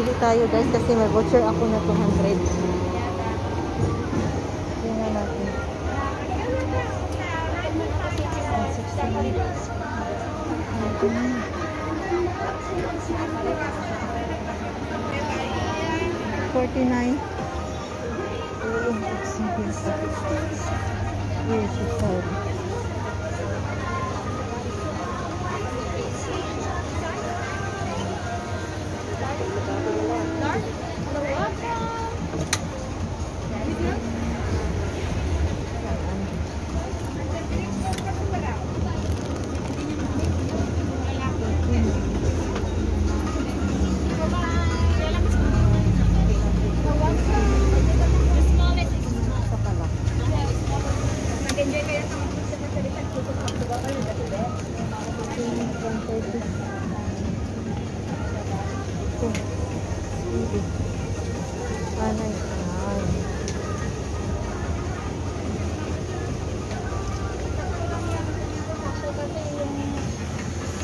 Pili tayo guys kasi may voucher ako na 200. Tingnan natin. 49. Oo, experience. Yes, it's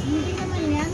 Hindi naman niya.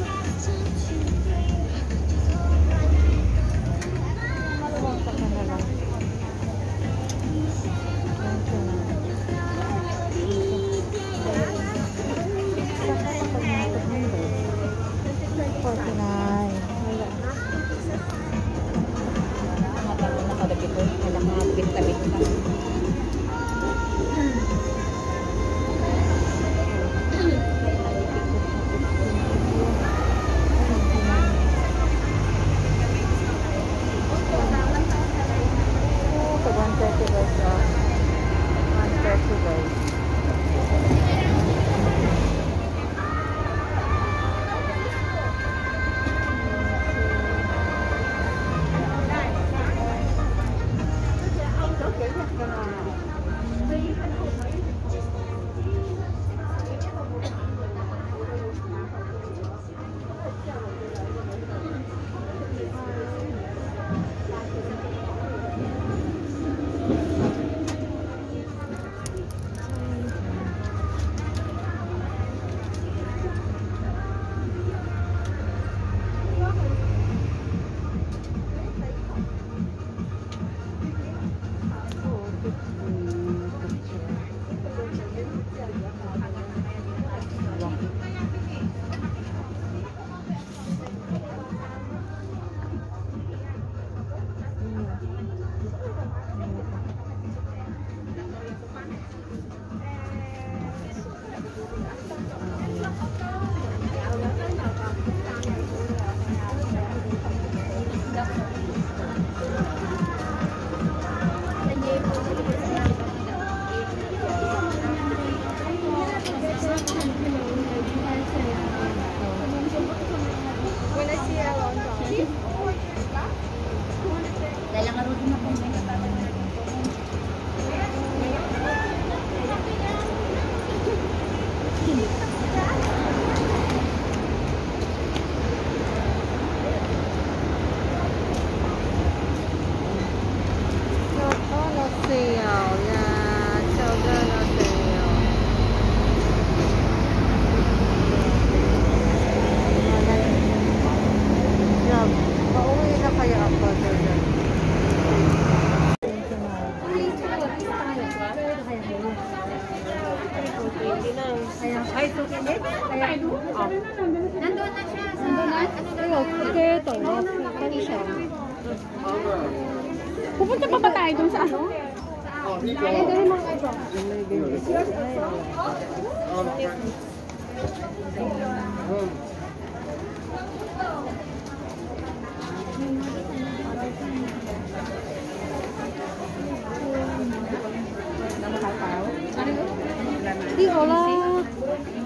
呢個啦，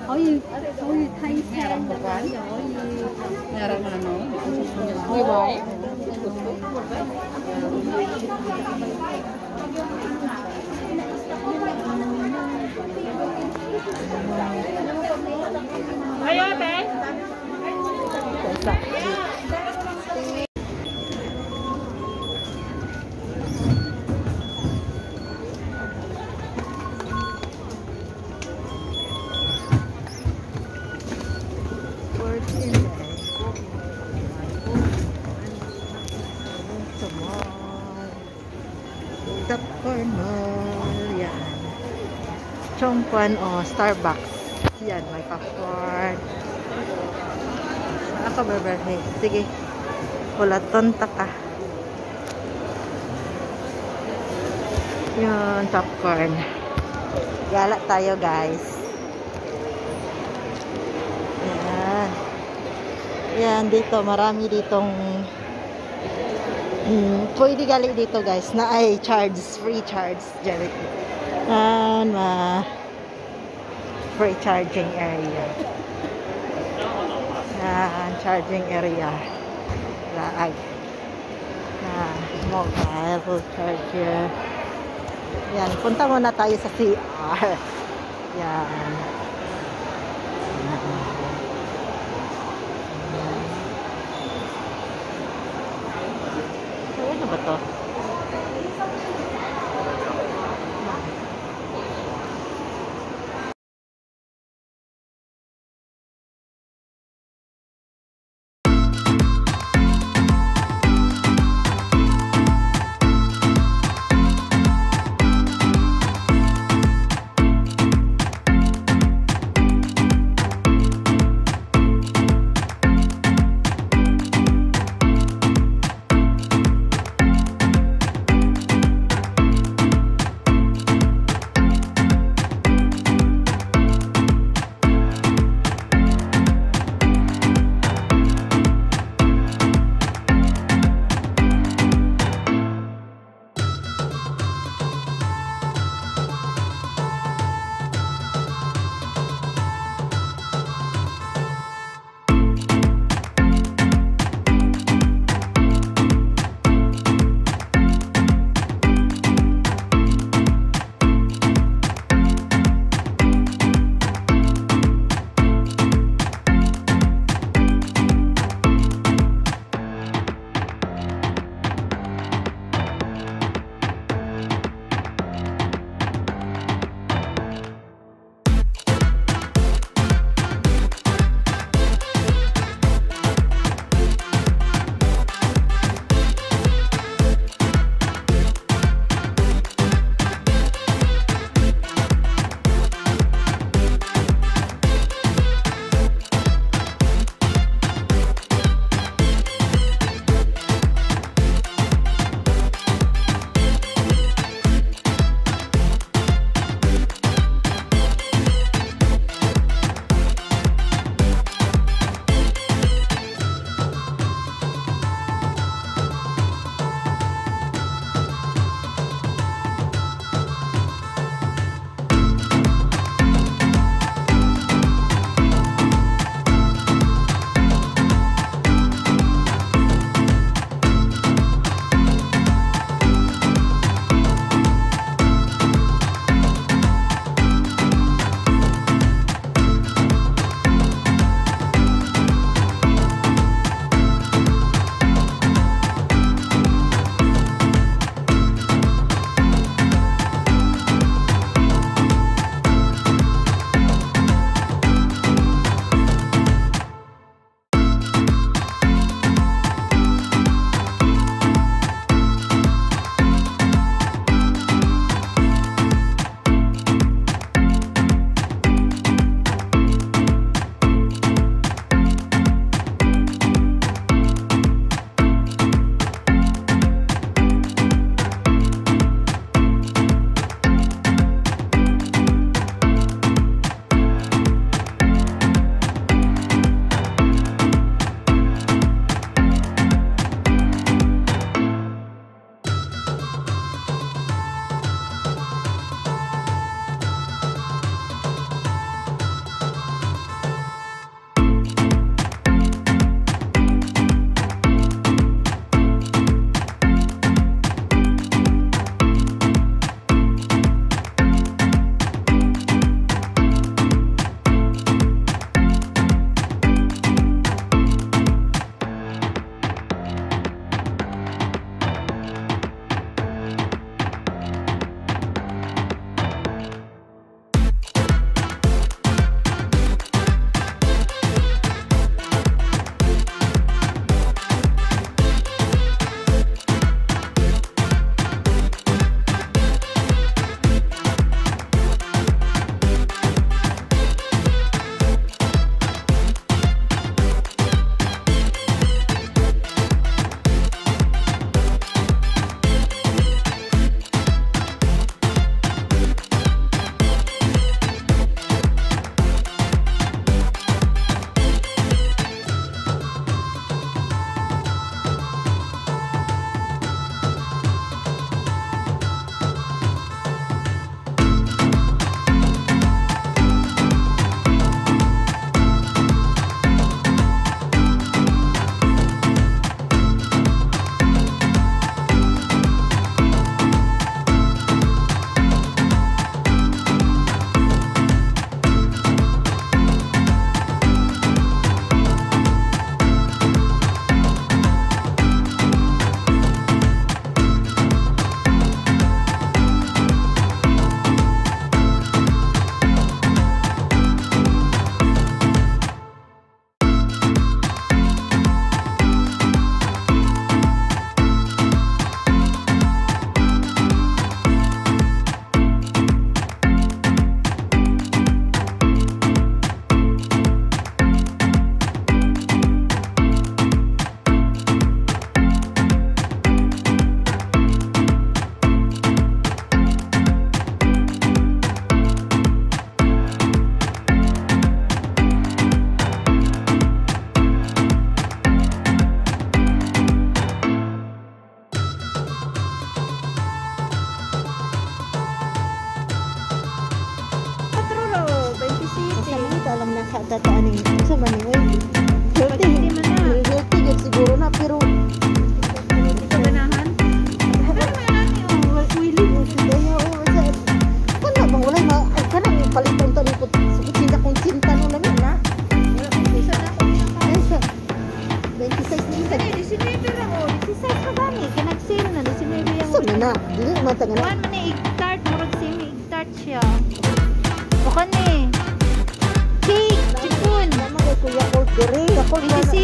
可以可以梯聲又可以，呢位。Popcorn Mall. Yan. Chongpan o Starbucks. Yan, may popcorn. Ako, Beverly. Sige. Wala tonta ka. Yun, popcorn. Gala tayo, guys. Yan. Yan, dito. Marami ditong Hmm, pwede gali dito guys na ay charge, free charge gali. And ma free charging area. Yan, charging area. Laag. Na mobile charger. Yan, punta muna tayo sa CR. Yan. betul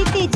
দিতে